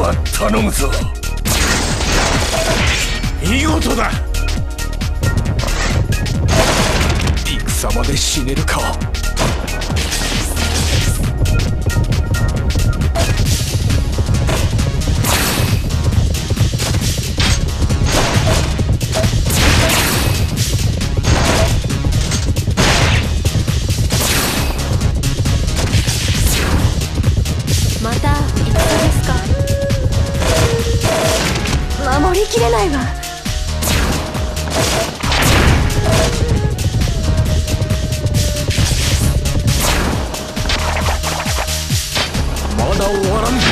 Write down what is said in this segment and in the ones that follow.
は頼むぞ。見事だ。戦まで死ねるか。きれないわ。まだ終わらん。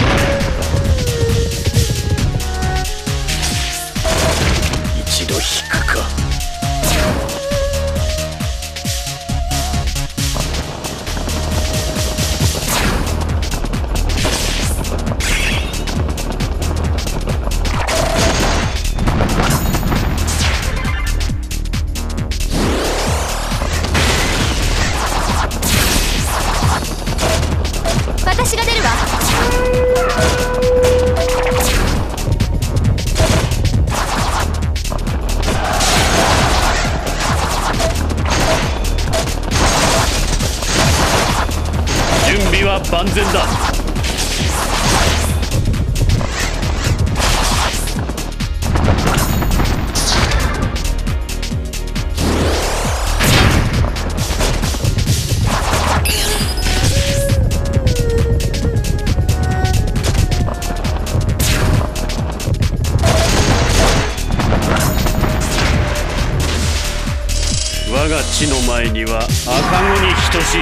準備は万全だ。我が地の前には赤子に等しい。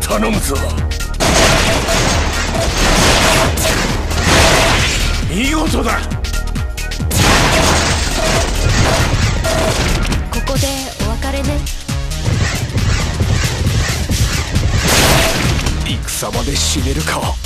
頼むぞ。見事だ。死ねるか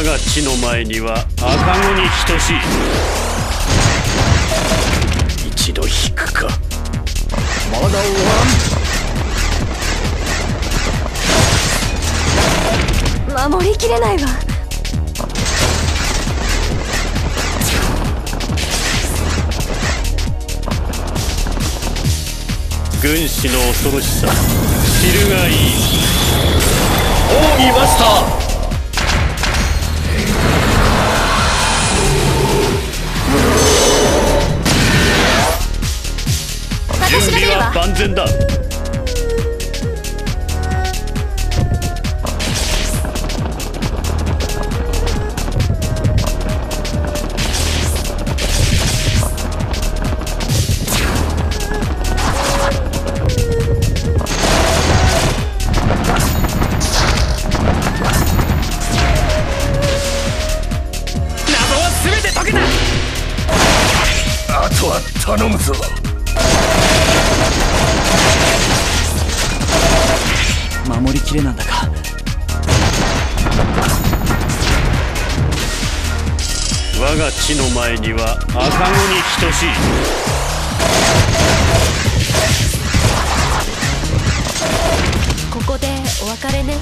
我が地の前には赤子に等しい。一度引くか。まだ終わらん。守りきれないわ。軍師の恐ろしさ。知るがいい。奥義マスター万全だ。謎は全て解けた。あとは頼むぞ守りきれなんだか。我が地の前には赤子に等しい。ここでお別れね。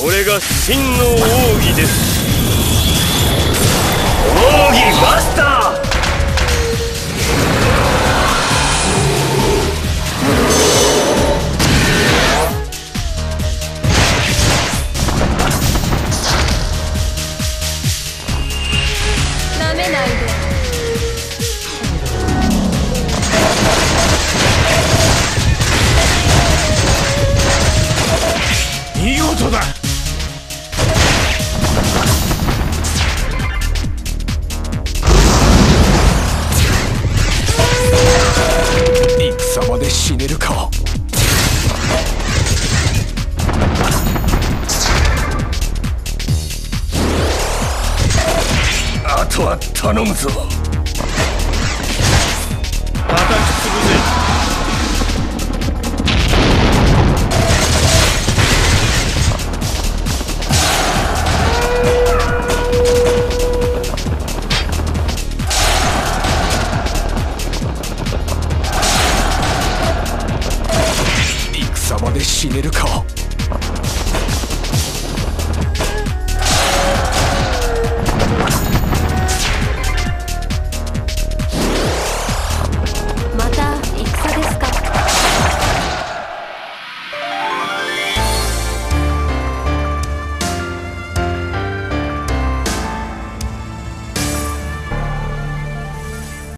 これが真の奥義です。奥義マスターで死ねるかあとは頼むぞ。ひねる顔